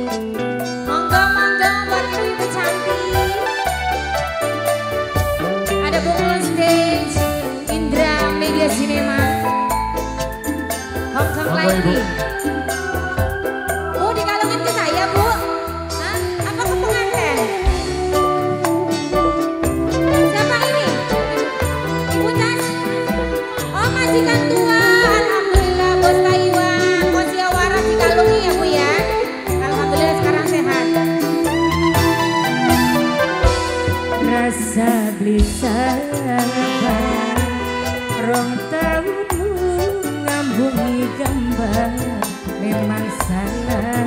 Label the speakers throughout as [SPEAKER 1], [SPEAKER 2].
[SPEAKER 1] Monggo monggo buat ibu cantik. Ada Bung Stage, Indra Media Cinema,
[SPEAKER 2] Hongkong Lighting. Orang tahu ngambungi gambar Memang salah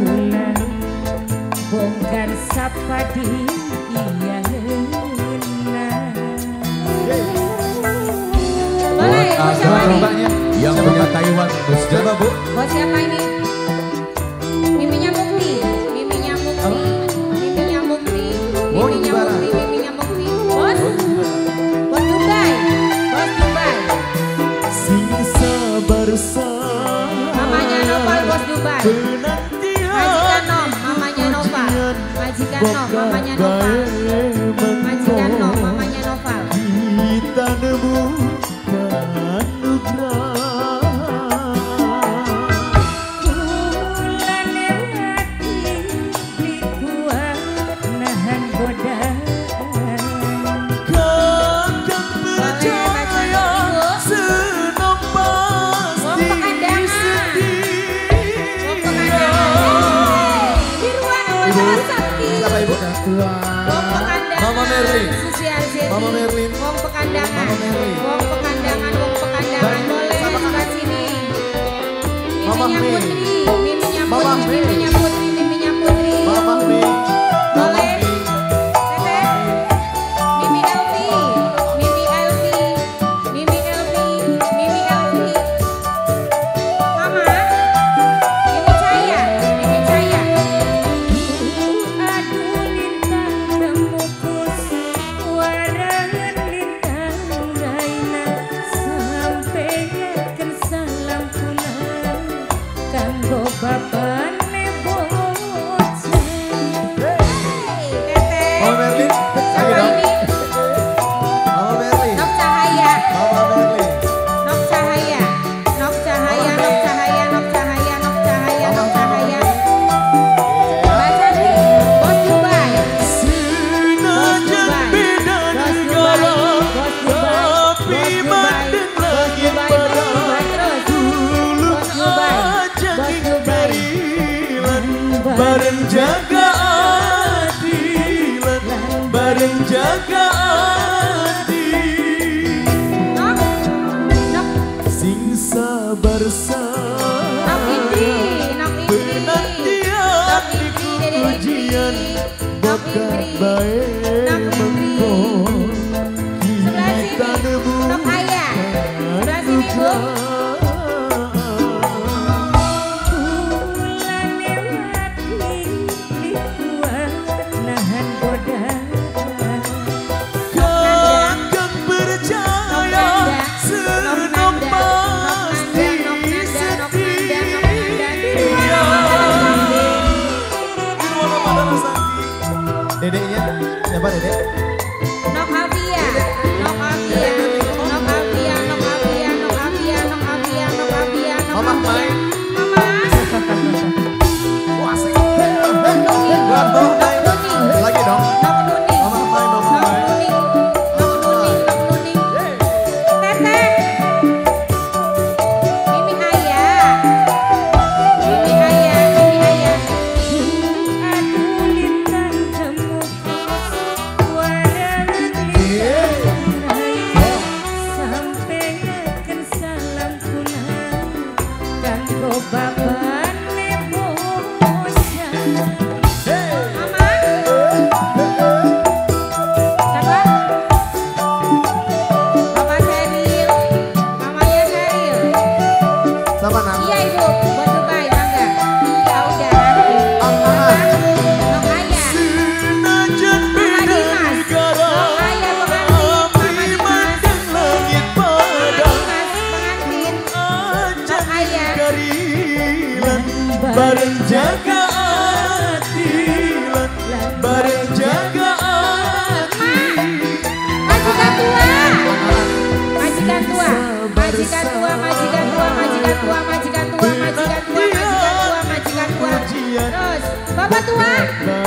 [SPEAKER 2] kula Bongkar sapadi iya
[SPEAKER 1] ngena
[SPEAKER 3] Boleh,
[SPEAKER 1] Bu siapa ini?
[SPEAKER 3] Yang punya Taiwan, Bu
[SPEAKER 4] siapa Bu?
[SPEAKER 1] Bu siapa ini? Majikan Nom, mamanya Nova. Majikan Nom, mamanya
[SPEAKER 4] Nova.
[SPEAKER 1] Wong pekandangan, wong pekandangan. Boleh sebelah sini. Miminya putri, miminya putri, miminya
[SPEAKER 4] bareng jaga hati, bareng jaga
[SPEAKER 1] hati,
[SPEAKER 4] sing sabar penantian ujian
[SPEAKER 1] bakal
[SPEAKER 4] baik. Coba Dedek.
[SPEAKER 1] Nok Alvia, ya? Nok Alvia, ya? Nok Alvia, Nok
[SPEAKER 4] Mama.
[SPEAKER 1] Ya? Mama.
[SPEAKER 4] barilan bareng jaga bareng jaga
[SPEAKER 1] majikan tua. Majikan tua majikan tua majikan tua majikan tua majikan tua majikan tua majikan tua majikan tua. Terus bapak tua.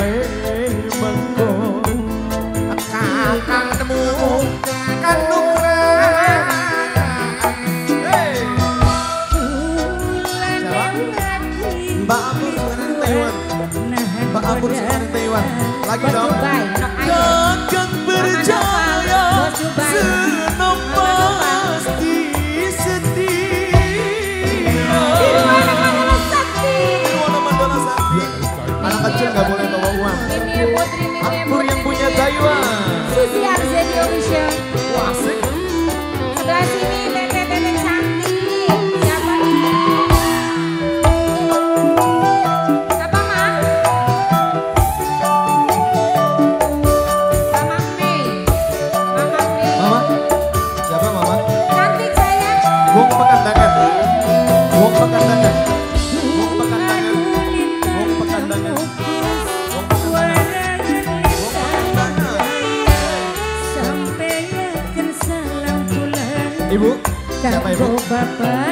[SPEAKER 4] Ibu? Siapa Ibu?
[SPEAKER 1] Bapak.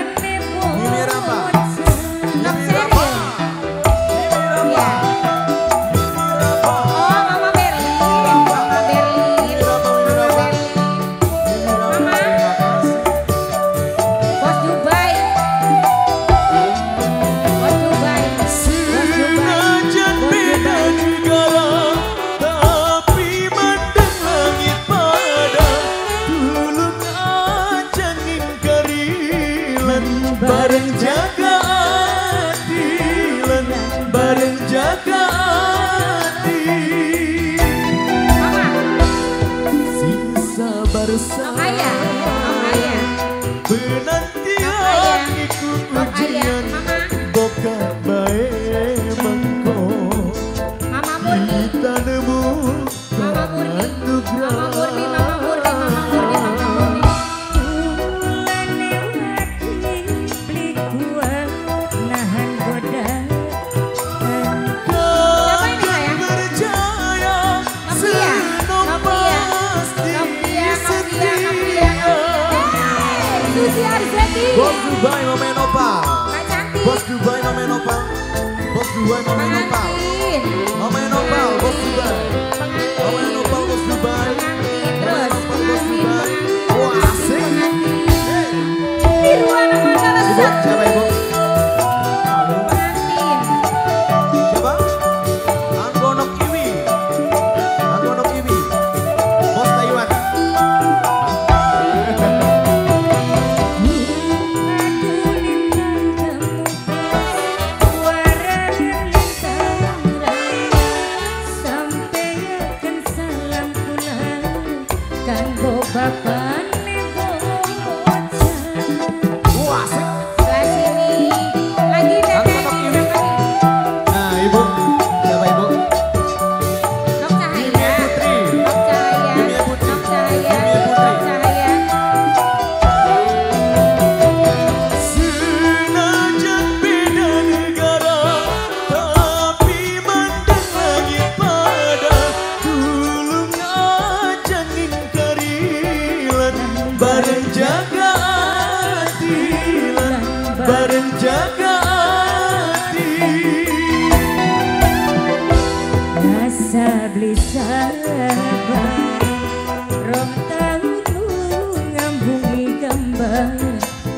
[SPEAKER 1] Dubai Nomenopal Bos Dubai Nomenopal
[SPEAKER 4] Bos Dubai
[SPEAKER 1] Nomenopal Nomenopal
[SPEAKER 4] Bos Dubai. bareng jaga hati.
[SPEAKER 2] Masa beli Rom tahu tahunku ngambungi gambar,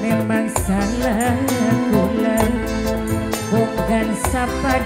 [SPEAKER 2] Memang salah kula Bukan sapa